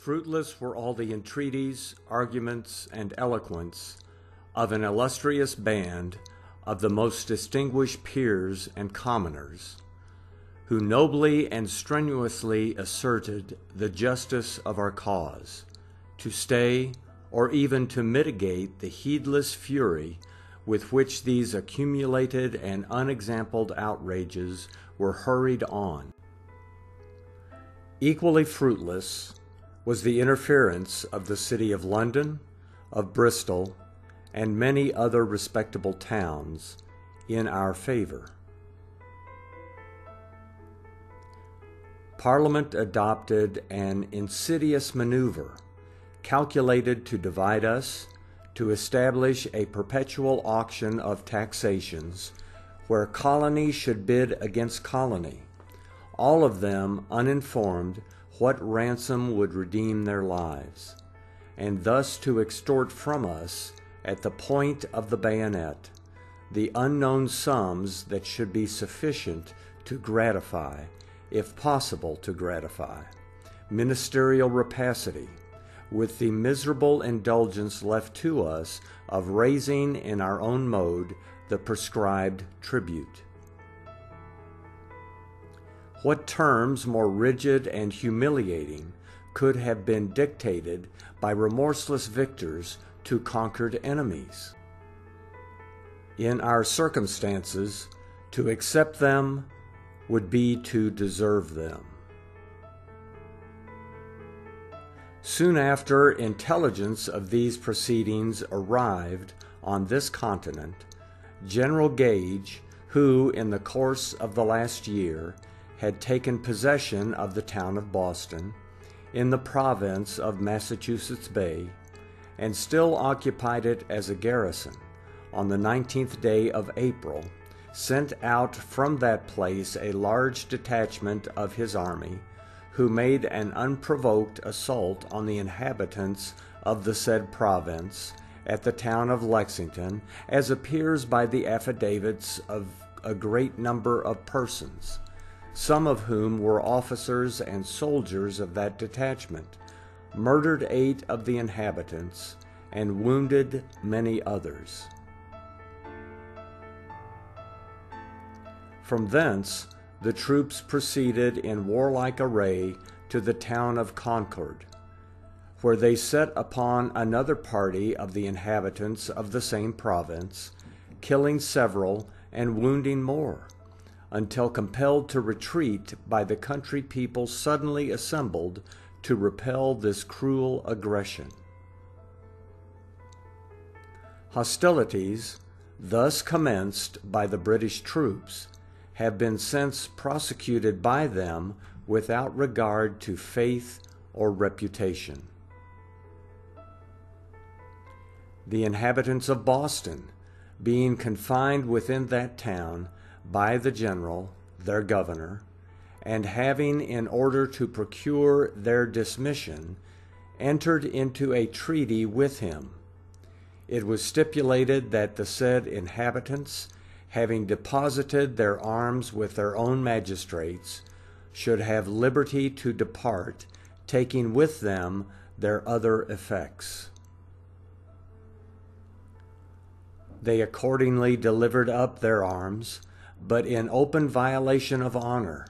Fruitless were all the entreaties, arguments, and eloquence of an illustrious band of the most distinguished peers and commoners, who nobly and strenuously asserted the justice of our cause, to stay or even to mitigate the heedless fury with which these accumulated and unexampled outrages were hurried on. Equally fruitless was the interference of the city of London, of Bristol, and many other respectable towns in our favor. Parliament adopted an insidious maneuver calculated to divide us, to establish a perpetual auction of taxations where colony should bid against colony, all of them uninformed what ransom would redeem their lives, and thus to extort from us, at the point of the bayonet, the unknown sums that should be sufficient to gratify, if possible to gratify, ministerial rapacity, with the miserable indulgence left to us of raising in our own mode the prescribed tribute. What terms more rigid and humiliating could have been dictated by remorseless victors to conquered enemies? In our circumstances, to accept them would be to deserve them. Soon after intelligence of these proceedings arrived on this continent, General Gage, who in the course of the last year had taken possession of the town of Boston in the province of Massachusetts Bay and still occupied it as a garrison, on the 19th day of April, sent out from that place a large detachment of his army, who made an unprovoked assault on the inhabitants of the said province at the town of Lexington, as appears by the affidavits of a great number of persons some of whom were officers and soldiers of that detachment, murdered eight of the inhabitants, and wounded many others. From thence the troops proceeded in warlike array to the town of Concord, where they set upon another party of the inhabitants of the same province, killing several and wounding more until compelled to retreat by the country people suddenly assembled to repel this cruel aggression. Hostilities, thus commenced by the British troops, have been since prosecuted by them without regard to faith or reputation. The inhabitants of Boston, being confined within that town, by the general, their governor, and having, in order to procure their dismission, entered into a treaty with him. It was stipulated that the said inhabitants, having deposited their arms with their own magistrates, should have liberty to depart, taking with them their other effects. They accordingly delivered up their arms but in open violation of honor,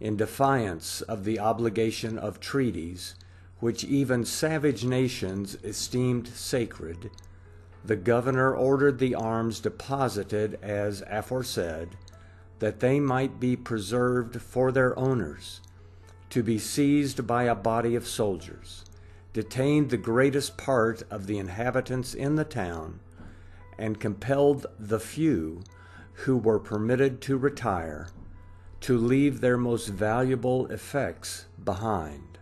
in defiance of the obligation of treaties, which even savage nations esteemed sacred, the governor ordered the arms deposited as aforesaid, that they might be preserved for their owners, to be seized by a body of soldiers, detained the greatest part of the inhabitants in the town, and compelled the few who were permitted to retire to leave their most valuable effects behind.